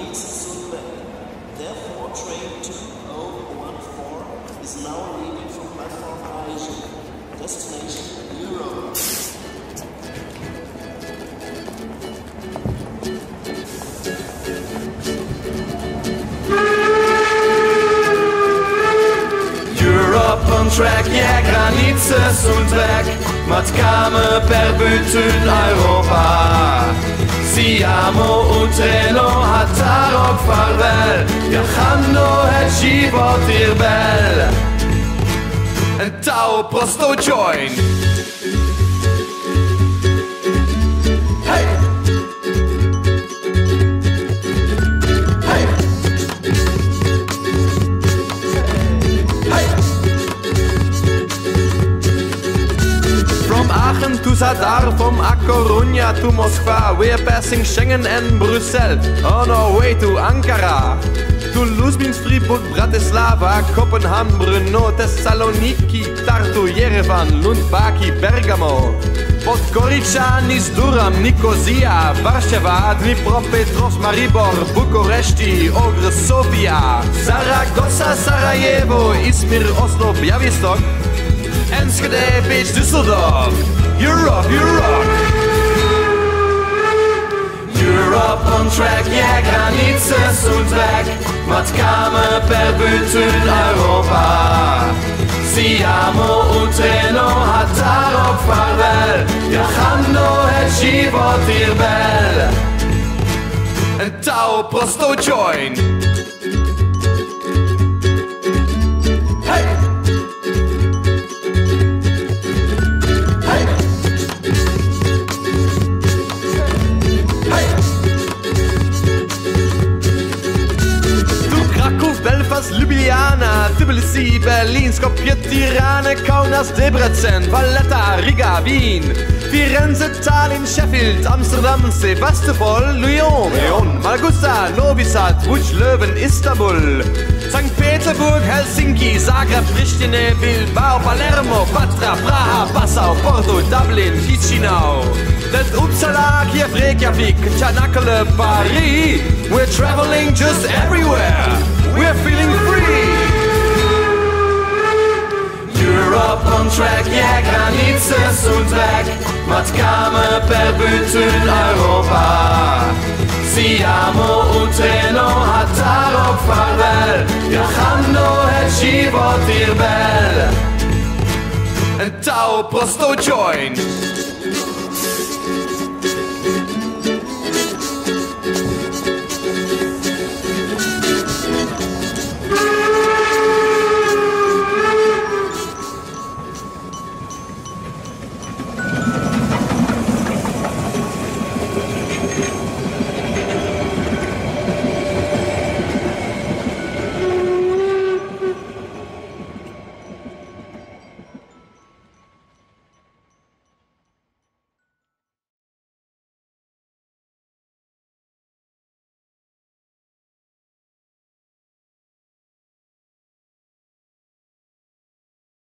Denise Sundman. Therefore, train 2014 is now leaving from platform Malaysia, destination Europe. Europe on track, yeah, granițe sunt weg, matkame per Europa. ook vaarwel. Je gaat nooit het schiebot hier bel. En touw prosto join. Zadar, from A Coruña to Moskva, we're passing Schengen and Brussels, on our way to Ankara. Toulouse means Fribourg, Bratislava, Copenhagen, Brno, Thessaloniki, Tartu, Yerevan, Lund, Baki, Bergamo. Podgorica, Nisduram, Nicosia, Warszava, Dnipropetrovsk, Maribor, Bukurešti, Ogre, Sofia, Zaragoza, Sarajevo, Izmir, Oslo, Białystok, Enschede, Beach, Düsseldorf. Europe, Europe. Europe on track, ja, kan sunt weg. Maar Wat kamer per buiten Europa. Siamo un treno daarop tarop farvel. Ja, gando het život hier wel. En tau prosto join. Tbilisi, Berlin, Skopje, Tirana, Kaunas, Debrecen, Valletta, Riga, Wien, Firenze, Tallinn, Sheffield, Amsterdam, Sevastopol, Lyon, Lyon, Malgusta, Novi Sad, Łódź, Löwen, Istanbul, St. Petersburg, Helsinki, Zagreb, Pristina, Bilbao, Palermo, Patra, Praha, Passau, Porto, Dublin, Chisinau. That Uppsala, Kiev, Reykjavik, Chanakale, Paris. We're traveling just everywhere. We're feeling Gesundheit macht Kame per Büten Europa. Siamo utreno hatarok farvel, jachando et život irbel. And tau prosto joint